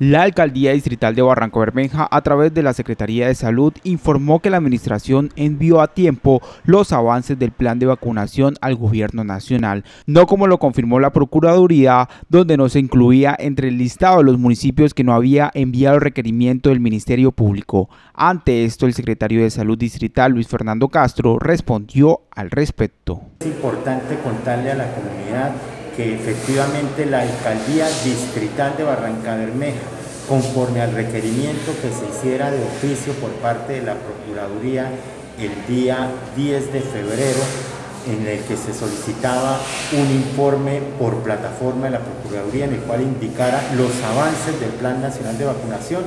La Alcaldía Distrital de Barranco Bermeja, a través de la Secretaría de Salud, informó que la Administración envió a tiempo los avances del plan de vacunación al Gobierno Nacional, no como lo confirmó la Procuraduría, donde no se incluía entre el listado de los municipios que no había enviado requerimiento del Ministerio Público. Ante esto, el Secretario de Salud Distrital, Luis Fernando Castro, respondió al respecto. Es importante contarle a la comunidad que efectivamente la Alcaldía Distrital de Barranca Bermeja, conforme al requerimiento que se hiciera de oficio por parte de la Procuraduría el día 10 de febrero, en el que se solicitaba un informe por plataforma de la Procuraduría en el cual indicara los avances del Plan Nacional de Vacunación.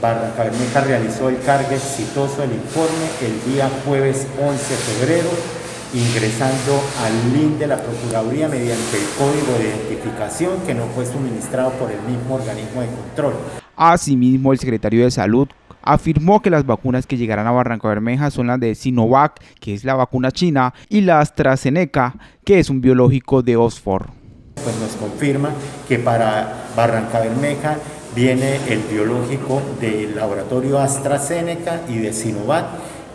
Barranca Bermeja realizó el cargo exitoso del informe el día jueves 11 de febrero ingresando al link de la Procuraduría mediante el código de identificación que no fue suministrado por el mismo organismo de control. Asimismo, el secretario de Salud afirmó que las vacunas que llegarán a Barranca Bermeja son las de Sinovac, que es la vacuna china, y la AstraZeneca, que es un biológico de Oxford. Pues nos confirma que para Barranca Bermeja viene el biológico del laboratorio AstraZeneca y de Sinovac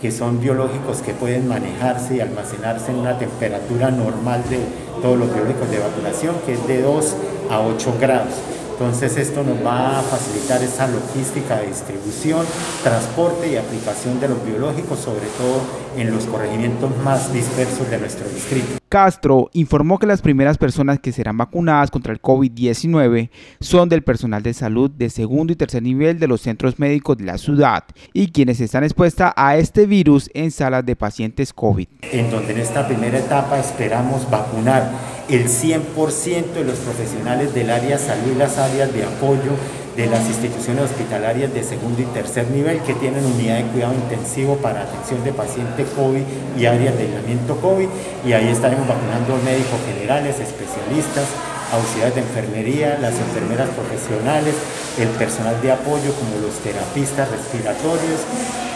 que son biológicos que pueden manejarse y almacenarse en una temperatura normal de todos los biológicos de vacunación, que es de 2 a 8 grados. Entonces esto nos va a facilitar esa logística de distribución, transporte y aplicación de los biológicos, sobre todo en los corregimientos más dispersos de nuestro distrito. Castro informó que las primeras personas que serán vacunadas contra el COVID-19 son del personal de salud de segundo y tercer nivel de los centros médicos de la ciudad y quienes están expuestas a este virus en salas de pacientes COVID. En donde en esta primera etapa esperamos vacunar el 100% de los profesionales del área salud y las áreas de apoyo de las instituciones hospitalarias de segundo y tercer nivel que tienen unidad de cuidado intensivo para atención de paciente COVID y áreas de aislamiento COVID. Y ahí estaremos vacunando médicos generales, especialistas, auxiliares de enfermería, las enfermeras profesionales, el personal de apoyo como los terapistas respiratorios,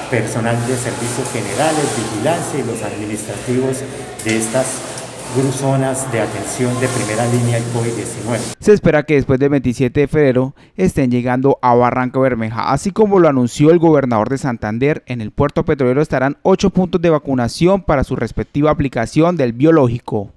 personal de servicios generales, vigilancia y los administrativos de estas de atención de primera línea al COVID-19. Se espera que después del 27 de febrero estén llegando a Barranca Bermeja, así como lo anunció el gobernador de Santander, en el puerto petrolero estarán ocho puntos de vacunación para su respectiva aplicación del biológico.